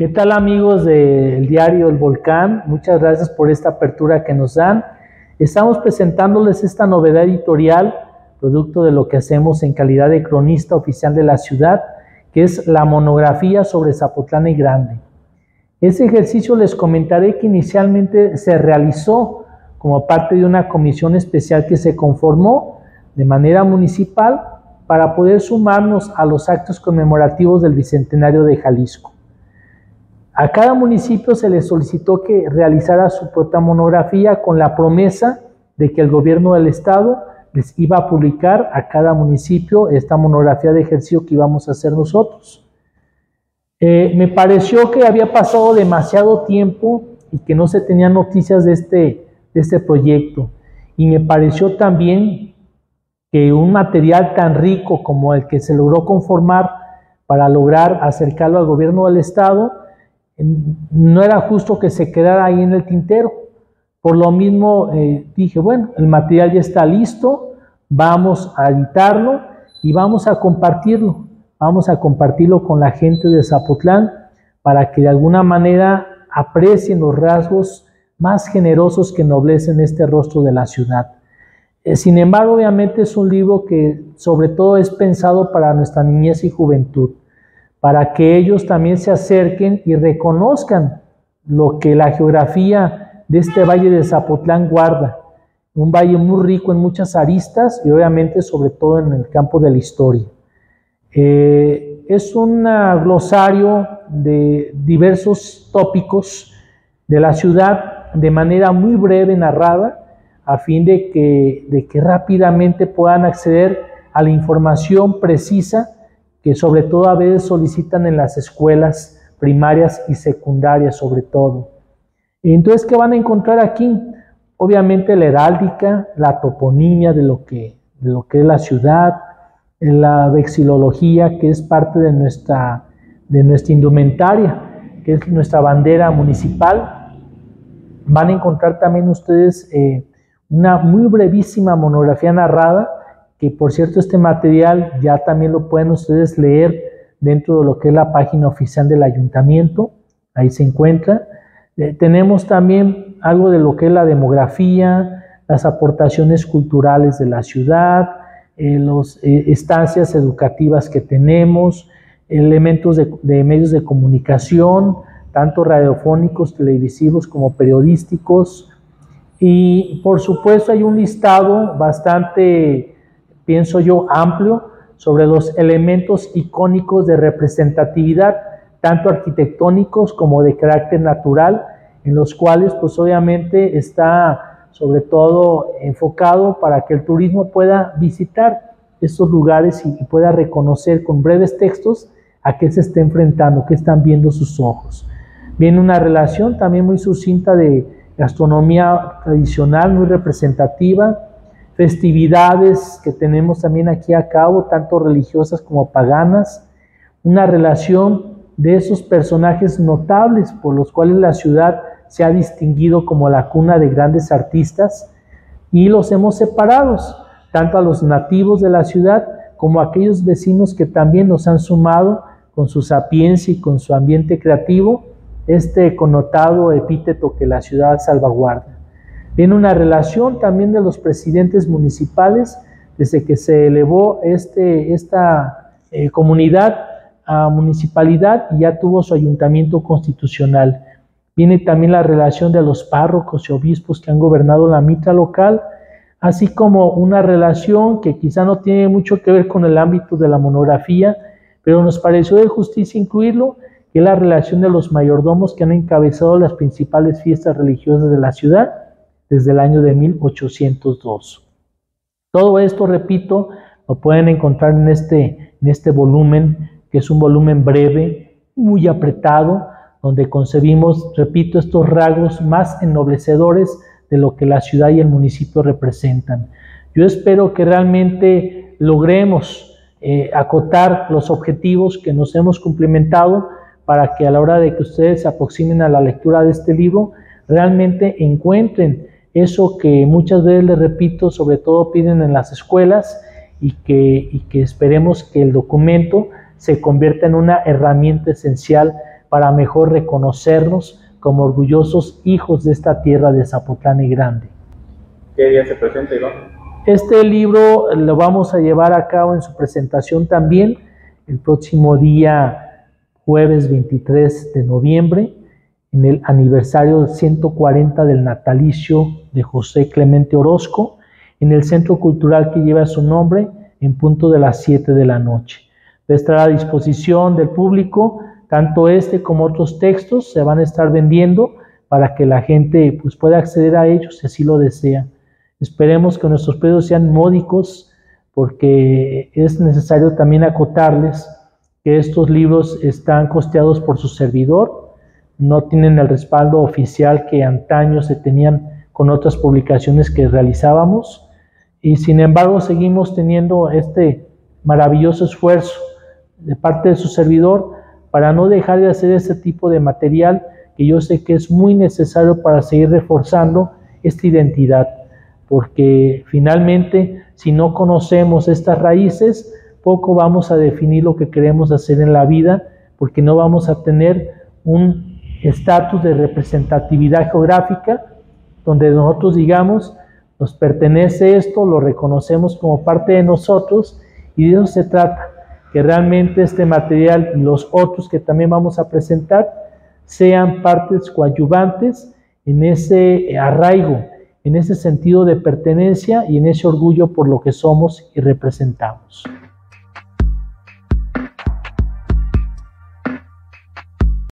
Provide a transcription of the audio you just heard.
¿Qué tal amigos del diario El Volcán? Muchas gracias por esta apertura que nos dan. Estamos presentándoles esta novedad editorial, producto de lo que hacemos en calidad de cronista oficial de la ciudad, que es la monografía sobre Zapotlán y Grande. Ese ejercicio les comentaré que inicialmente se realizó como parte de una comisión especial que se conformó de manera municipal para poder sumarnos a los actos conmemorativos del Bicentenario de Jalisco. A cada municipio se le solicitó que realizara su propia monografía con la promesa de que el gobierno del estado les iba a publicar a cada municipio esta monografía de ejercicio que íbamos a hacer nosotros. Eh, me pareció que había pasado demasiado tiempo y que no se tenían noticias de este, de este proyecto. Y me pareció también que un material tan rico como el que se logró conformar para lograr acercarlo al gobierno del Estado, no era justo que se quedara ahí en el tintero. Por lo mismo eh, dije, bueno, el material ya está listo, vamos a editarlo y vamos a compartirlo. Vamos a compartirlo con la gente de Zapotlán para que de alguna manera aprecien los rasgos más generosos que noblecen este rostro de la ciudad. Eh, sin embargo, obviamente es un libro que sobre todo es pensado para nuestra niñez y juventud, para que ellos también se acerquen y reconozcan lo que la geografía de este valle de Zapotlán guarda. Un valle muy rico en muchas aristas y obviamente sobre todo en el campo de la historia. Eh, es un glosario de diversos tópicos de la ciudad de manera muy breve narrada a fin de que, de que rápidamente puedan acceder a la información precisa que sobre todo a veces solicitan en las escuelas primarias y secundarias sobre todo. Entonces, ¿qué van a encontrar aquí? Obviamente la heráldica, la toponimia de lo que, lo que es la ciudad, la vexilología, que es parte de nuestra, de nuestra indumentaria, que es nuestra bandera municipal. Van a encontrar también ustedes eh, una muy brevísima monografía narrada, que por cierto este material ya también lo pueden ustedes leer dentro de lo que es la página oficial del ayuntamiento, ahí se encuentra. Eh, tenemos también algo de lo que es la demografía, las aportaciones culturales de la ciudad, eh, las eh, estancias educativas que tenemos, elementos de, medios de comunicación, tanto radiofónicos, televisivos como periodísticos. Y por supuesto hay un listado bastante, pienso yo, amplio sobre los elementos icónicos de representatividad, tanto arquitectónicos como de carácter natural, en los cuales pues obviamente está sobre todo enfocado para que el turismo pueda visitar estos lugares y, pueda reconocer con breves textos a qué se está enfrentando, qué están viendo sus ojos. Viene una relación también muy sucinta de gastronomía tradicional, muy representativa, festividades que tenemos también aquí a cabo, tanto religiosas como paganas, una relación de esos personajes notables por los cuales la ciudad se ha distinguido como la cuna de grandes artistas y los hemos separados, tanto a los nativos de la ciudad como a aquellos vecinos que también nos han sumado con su sapiencia y con su ambiente creativo, este connotado epíteto que la ciudad salvaguarda. Viene una relación también de los presidentes municipales desde que se elevó este, esta eh, comunidad a municipalidad y ya tuvo su ayuntamiento constitucional. Viene también la relación de los párrocos y obispos que han gobernado la mitra local, así como una relación que quizá no tiene mucho que ver con el ámbito de la monografía, pero nos pareció de justicia incluirlo, que es la relación de los mayordomos que han encabezado las principales fiestas religiosas de la ciudad desde el año de 1802. Todo esto, repito, lo pueden encontrar en este, en este volumen, que es un volumen breve, muy apretado, donde concebimos, repito, estos rasgos más ennoblecedores de lo que la ciudad y el municipio representan. Yo espero que realmente logremos eh, acotar los objetivos que nos hemos cumplimentado para que a la hora de que ustedes se aproximen a la lectura de este libro, realmente encuentren eso que muchas veces, les repito, sobre todo piden en las escuelas y que, y que esperemos que el documento se convierta en una herramienta esencial para mejor reconocernos como orgullosos hijos de esta tierra de Zapotlán y Grande. ¿Qué día se presenta, Iván? Este libro lo vamos a llevar a cabo en su presentación también el próximo día jueves 23 de noviembre, en el aniversario 140 del natalicio de José Clemente Orozco, en el centro cultural que lleva su nombre, en punto de las 7 de la noche. Va a estar a disposición del público, tanto este como otros textos se van a estar vendiendo para que la gente pues, pueda acceder a ellos si así lo desea. Esperemos que nuestros precios sean módicos, porque es necesario también acotarles que estos libros están costeados por su servidor, no tienen el respaldo oficial que antaño se tenían con otras publicaciones que realizábamos, y sin embargo seguimos teniendo este maravilloso esfuerzo de parte de su servidor para no dejar de hacer ese tipo de material que yo sé que es muy necesario para seguir reforzando esta identidad. Porque finalmente si no conocemos estas raíces, poco vamos a definir lo que queremos hacer en la vida, porque no vamos a tener un estatus de representatividad geográfica donde nosotros digamos, nos pertenece esto, lo reconocemos como parte de nosotros y de eso se trata, que realmente este material y los otros que también vamos a presentar sean partes coadyuvantes en ese arraigo en ese sentido de pertenencia y en ese orgullo por lo que somos y representamos.